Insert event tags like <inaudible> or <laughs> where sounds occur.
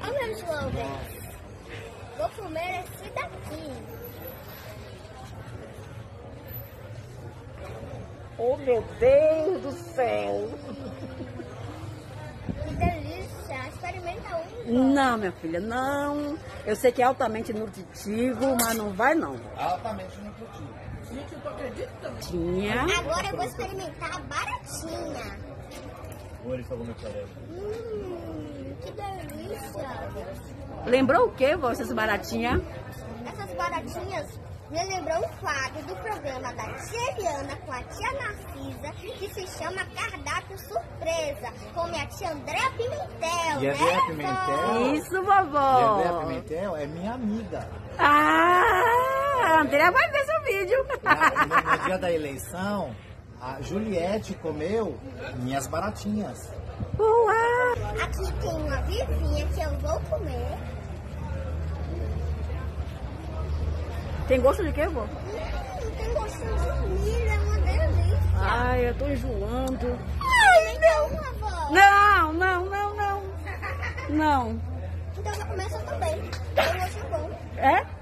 Olha o meu slogan. Vou comer esse daqui. Oh, meu Deus do céu! Que delícia! Experimenta um. Então. Não, minha filha, não. Eu sei que é altamente nutritivo, mas não vai, não. Altamente nutritivo. Gente, eu tô acreditando. Tinha. Agora eu vou experimentar a baratinha. Olha esse alguma tarefa. Hum. Lembrou o que, vocês baratinha? Essas baratinhas me lembrou um quadro do programa da tia Eliana com a tia Narcisa, que se chama Cardápio Surpresa, com minha tia Andréa Pimentel. E né, Andréa? Pimentel? Isso, E a vovó. Andréa Pimentel é minha amiga. Ah, a Andrea vai ver seu vídeo. No, no <laughs> dia da eleição, a Juliette comeu minhas baratinhas. Uau. Aqui tem uma vivinha que eu vou comer. Tem gosto de quê, vó? Hum, tem gostinho de milho, é uma delícia. Ai, eu tô enjoando. Ai, me deu uma, vó. Não, não, não, não. <laughs> Não. Então vou comer essa também. Tem gosto bom. É?